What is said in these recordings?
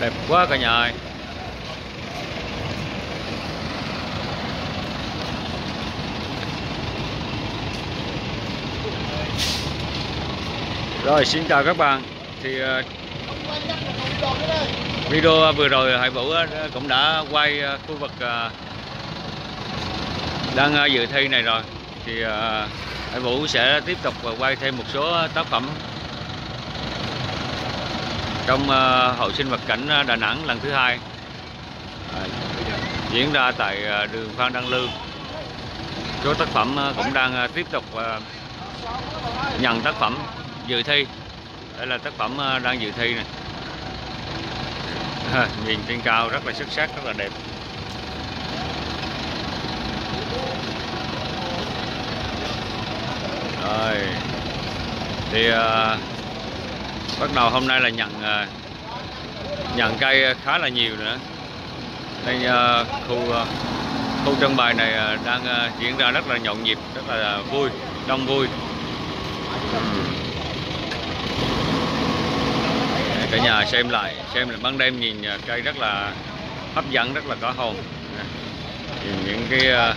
đẹp quá cả nhà ơi. Rồi, xin chào các bạn. Thì ờ, video vừa rồi Hải Vũ ờ, cũng đã quay ờ, khu vực đang dự thi này rồi. Thì à, Hải Vũ sẽ tiếp tục quay thêm một số tác phẩm. Trong à, hội sinh vật cảnh à, Đà Nẵng lần thứ hai. Diễn ra tại đường Phan Đăng Lưu. Số tác phẩm cũng đang tiếp tục nhận tác phẩm dự thi. Đây là tác phẩm đang dự thi này. Nhìn trên cao rất là xuất sắc, rất là đẹp rồi. Thì ờ, bắt đầu hôm nay là nhận ờ, nhận cây khá là nhiều nữa. Đây ờ, khu ờ, khu trưng bày này ờ, đang ờ, diễn ra rất là nhộn nhịp rất là vui đông vui. Cả nhà xem lại xem là ban đêm nhìn ờ, cây rất là hấp dẫn rất là có hồn những cái ờ,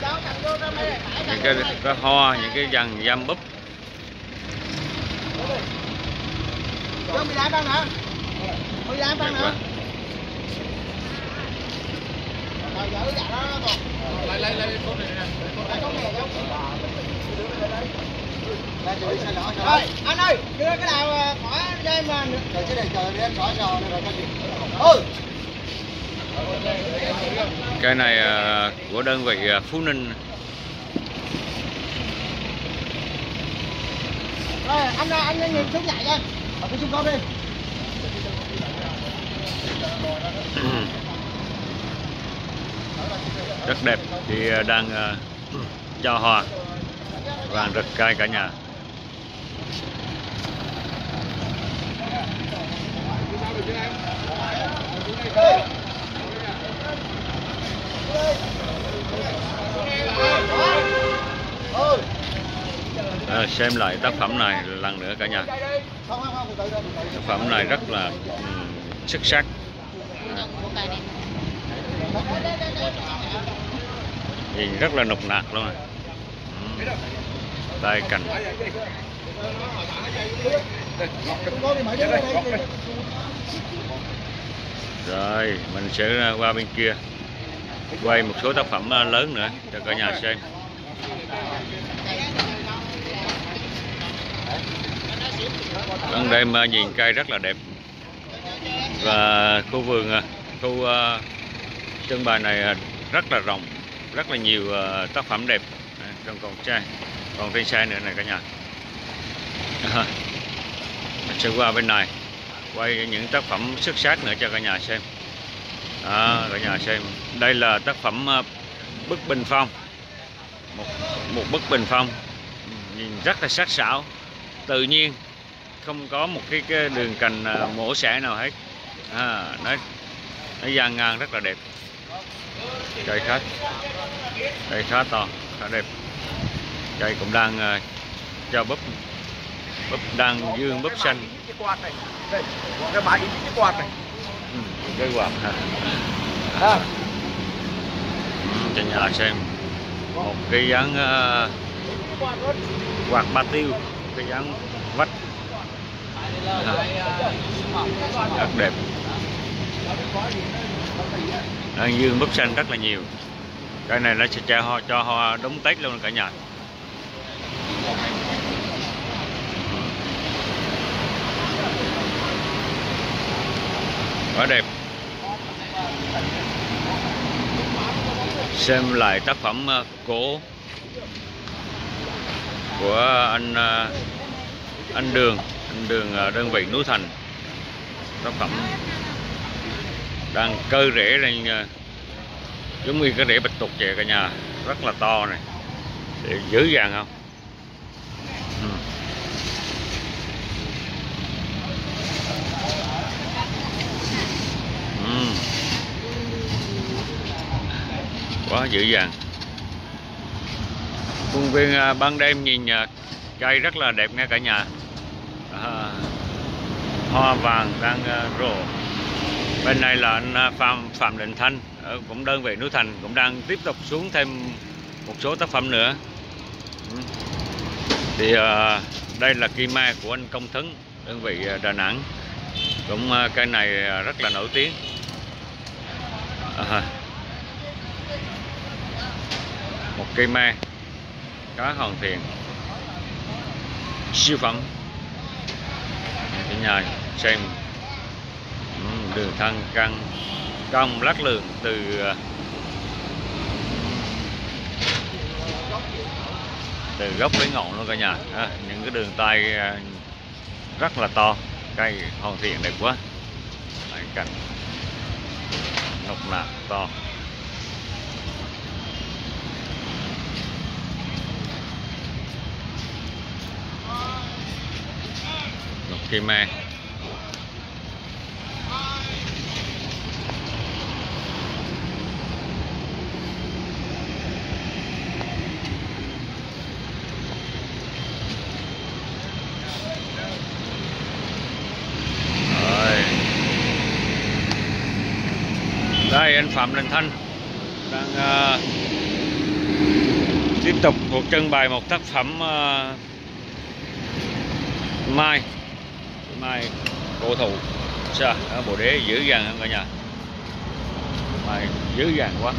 những cái, cái hoa những cái dàn dăm búp? Rồi gỡ cái đó còn. Lấy lấy lấy con này nè. Lấy con này không? Rồi, anh ơi, đưa cái nào à, khỏi đây mà Rồi cái này chờ đi anh khỏi sò này rồi cái gì? Ừ. cây này ờ, của đơn vị ờ, Phú Ninh Rồi, anh anh nhìn xuống nhảy nha. Ở cái xuống con đi. rất đẹp thì ờ, đang cho hoa vàng rực cây cả nhà Ừ à, xem lại tác phẩm này lần nữa cả nhà. Tác phẩm này rất là xuất sắc. Nhìn rất là nục nạc luôn này Ừm. tay cành. Rồi mình sẽ qua bên kia quay một số tác phẩm ờ, lớn nữa cho cả nhà xem. Ban đêm ờ, nhìn cây rất là đẹp. Và khu vườn ờ, khu trưng bày này rất là rộng, rất là nhiều tác phẩm đẹp. Trong còn trai còn trên xe nữa này cả nhà. Mình sẽ qua bên này, quay những tác phẩm xuất sắc nữa cho cả nhà xem đó, cả nhà xem. Đây là tác phẩm ờ, bức bình phong. Một một bức bình phong. Nhìn rất là sắc sảo. Tự nhiên không có một cái, cái đường cành ờ, mổ xẻ nào hết. À, nó nó dàn ngang rất là đẹp. Cây khá cây khá to khá đẹp. Cây cũng đang uh, cho búp búp đang dương búp xanh. Cái quạt này. Đây, cái bà cái quạt này cái quạt ha À. Cho nhà xem. Một cái dáng ờ, quạt ba tiêu cái dáng vách. À, rất đẹp. Đang dương búp xanh rất là nhiều. Cái này nó sẽ cho hoa cho hoa đúng tết luôn cả nhà. Quá đẹp xem lại tác phẩm ờ, cổ của anh ờ, anh Đường anh Đường ờ, đơn vị núi Thành. Tác phẩm đang cơ rễ lên giống như cái rễ bạch tuộc vậy cả nhà. Rất là to này. Để dữ dàng không? Ừ. ừ quá dữ dằn. Khuôn viên à, ban đêm nhìn à, cây rất là đẹp nghe cả nhà. À, hoa vàng đang à, rộ. Bên này là anh Phạm Phạm Đình Thanh. Ở cũng đơn vị núi Thành cũng đang tiếp tục xuống thêm một số tác phẩm nữa. Ừ. Thì à, đây là kim ma của anh Công Thấn đơn vị Đà Nẵng. Cũng cây này rất là nổi tiếng. À, một cây me cá hoàn thiện. Siêu phẩm. Cả nhà xem. Ừ, đường thân căng cong lắc lường từ ờ, từ gốc đến ngọn luôn cả nhà. À, những cái đường tay ờ, rất là to cây hoàn thiện đẹp quá. Đấy, cành. Nọc nạc to. Một cây đây anh Phạm Đình Thanh đang uh, tiếp tục cuộc trưng bày một tác phẩm uh, mai mai cổ thụ. Sao? Bồ bộ đế dữ dằn không cả nhà? Mai dữ dằn quá.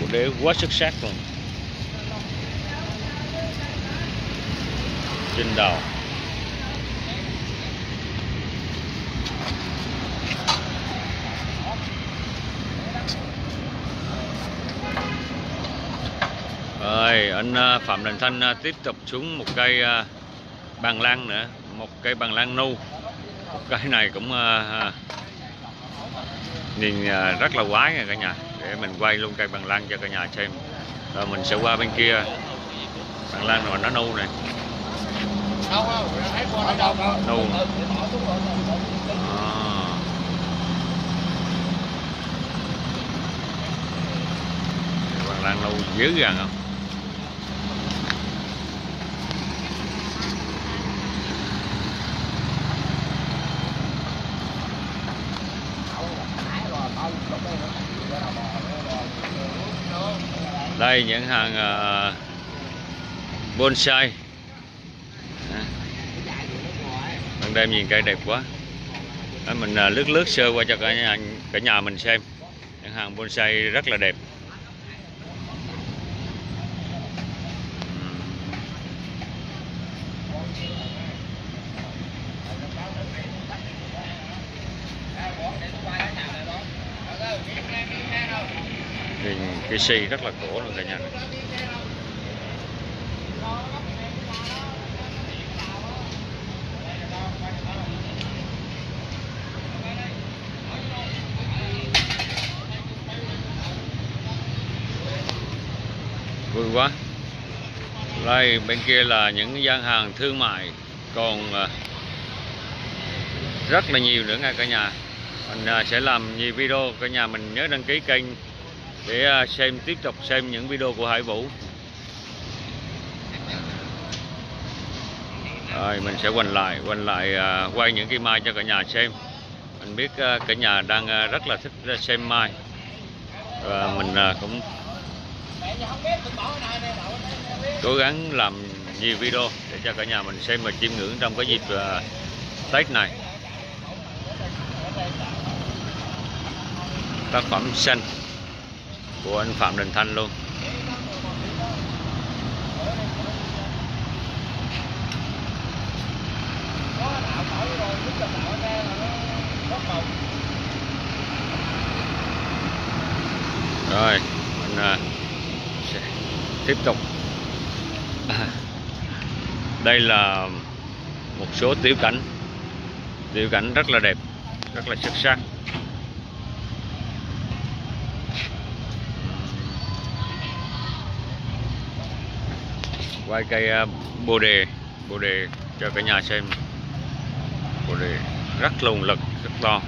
Bộ đế quá xuất sắc luôn. Trên đầu rồi, anh à, Phạm Đình Thanh à, tiếp tục xuống một cây à, bàn bằng lan nữa, một cây bằng lan nu một cây này cũng nhìn rất là quái nha cả nhà để mình quay luôn cây bằng lan cho cả nhà xem rồi, mình sẽ qua bên kia bằng lan rồi nó nu này Nu. không. À. Bằng lan nu dữ dằn không? Đây những hàng uh, bonsai. Ban đêm nhìn cây đẹp quá. Mình ờ, lướt lướt sơ qua cho cả nhà, cả nhà mình xem những hàng bonsai rất là đẹp thì cái xì rất là cổ luôn cả nhà. Này. vui quá. Đây, bên kia là những gian hàng thương mại. Còn à, rất là nhiều nữa nha cả nhà. Mình à, sẽ làm nhiều video. Cả nhà mình nhớ đăng ký kênh để à, xem, tiếp tục xem những video của Hải Vũ. Rồi, mình sẽ quay lại quay lại à, quay những cái mai cho cả nhà xem. Mình biết à, cả nhà đang rất là thích xem mai. Và mình cũng cố gắng làm nhiều video để cho cả nhà mình xem và chiêm ngưỡng trong cái dịp Tết này. Tác phẩm xanh của anh Phạm Đình Thanh luôn. Rồi mình à, sẽ tiếp tục. Đây là một số tiểu cảnh. Tiểu cảnh rất là đẹp, rất là xuất sắc. quay cây à, bồ đề. Bồ đề cho cả nhà xem. Bồ đề rất lồng lực rất to.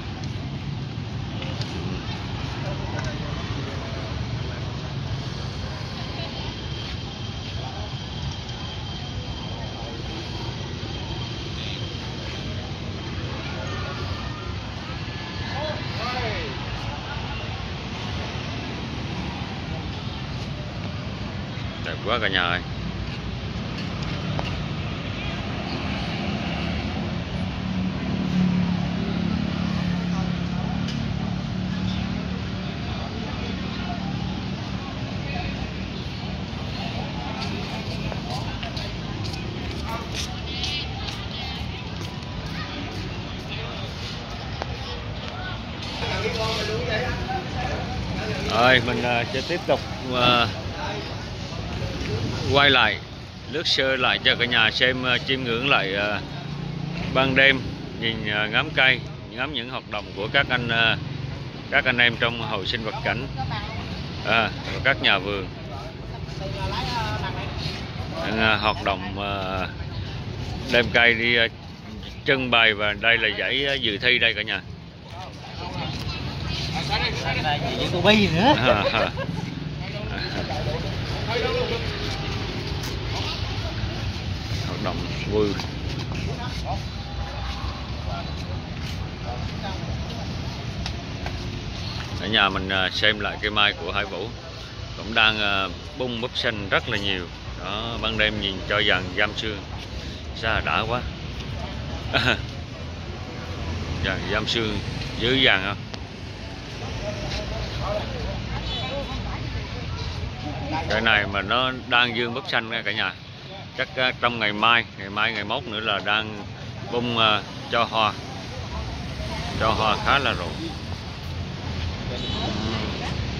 Đẹp quá cả nhà ơi. Rồi mình à, sẽ tiếp tục à, quay lại lướt sơ lại cho cả nhà xem à, chiêm ngưỡng lại ban đêm nhìn ngắm cây ngắm những hoạt động của các anh các anh em trong hội sinh vật cảnh à, và các nhà vườn. Đang hoạt động đem cây đi trưng bày và đây là giải dự thi đây cả nhà này gì với cô bi nữa hoạt động vui ở nhà mình à, xem lại cây mai của Hải Vũ. Cũng đang à, bung búp xanh rất là nhiều. Đó, ban đêm nhìn cho dàn giam sương xa đã quá. Dàn dạ, giam sương dữ vàng không? Cái này mà nó đang dương bất xanh nha cả nhà. Chắc à, trong ngày mai ngày mai ngày mốt nữa là đang bung à, cho hoa. Cho hoa khá là rộ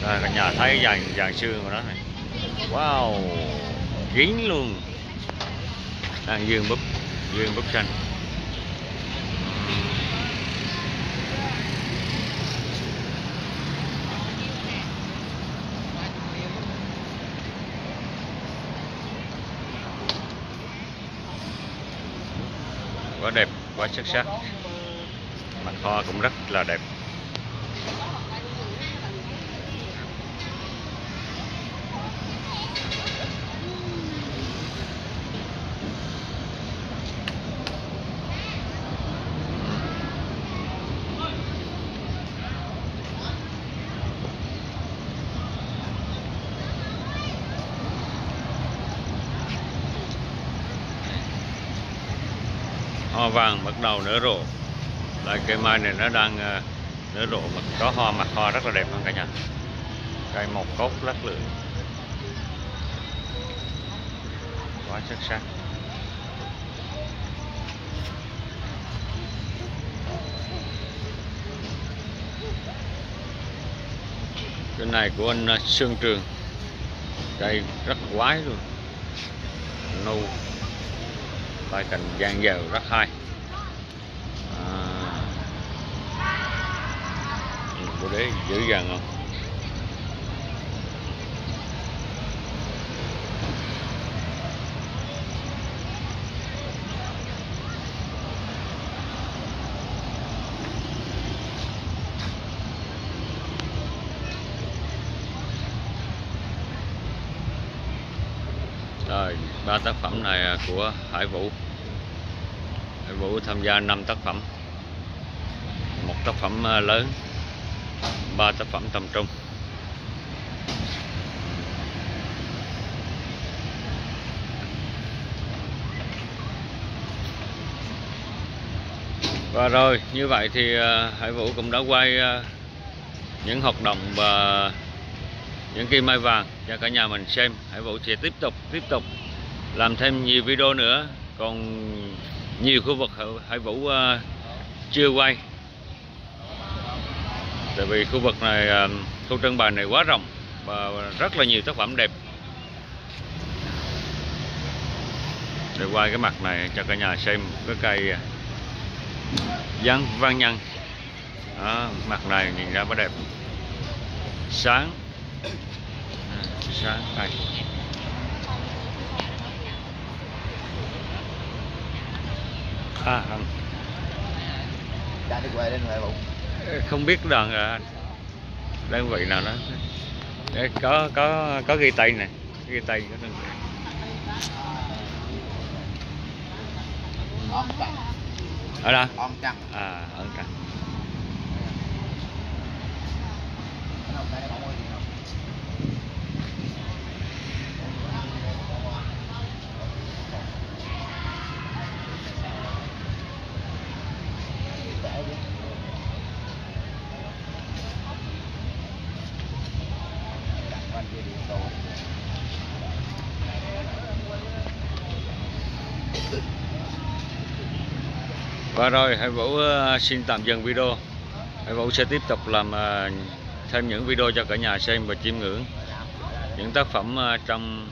Đây, cả nhà thấy dàn dàn xương của nó này. Wow kín luôn. Đang dương búp dương búp xanh. Quá đẹp quá xuất sắc. Mặt hoa cũng rất là đẹp. Hoa vàng bắt đầu nở rộ. Lại cây mai này nó đang ờ, nở rộ mà có hoa, mặt hoa rất là đẹp luôn cả nhà. Cây một cốt lắc lượng quá xuất sắc cái này của anh ờ, Sương Trường. Cây rất quái luôn. Nâu tay cành giang dầu rất hay. À, nhìn bộ đế dữ dằn không? Rồi, ba tác phẩm này của Hải Vũ. Hải Vũ tham gia 5 tác phẩm. Một tác phẩm ờ, lớn, ba tác phẩm tầm trung. Và rồi, như vậy thì ờ, Hải Vũ cũng đã quay ờ, những hoạt động và những cây mai vàng cho cả nhà mình xem Hải Vũ sẽ tiếp tục tiếp tục làm thêm nhiều video nữa. Còn nhiều khu vực Hải- Vũ uh, chưa quay. Tại vì khu vực này uh, khu trưng bày này quá rộng và rất là nhiều tác phẩm đẹp. Để quay cái mặt này cho cả nhà xem cái cây ờ, văn nhân. Đó, mặt này nhìn ra mới đẹp. Sáng sáng đây à bụng không biết đoàn à, đơn vị nào đó. Để có có có ghi tay nè ghi tay có đơn vị. Ở đâu? Ôm trăng. À ở trăng và rồi Hải Vũ ờ, xin tạm dừng video. Hải Vũ sẽ tiếp tục làm ờ, thêm những video cho cả nhà xem và chiêm ngưỡng những tác phẩm ờ, trong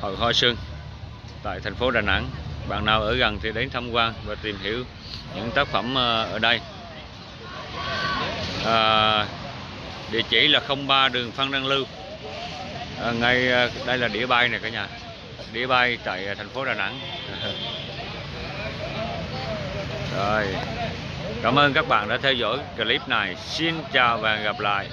hội hoa xuân tại thành phố Đà Nẵng. Bạn nào ở gần thì đến tham quan và tìm hiểu những tác phẩm ở đây. À, địa chỉ là 03 đường Phan Đăng Lưu. À, ngay đây là đĩa bay này cả nhà. Đĩa bay tại thành phố Đà Nẵng. rồi. Cảm ơn các bạn đã theo dõi clip này. Xin chào và hẹn gặp lại.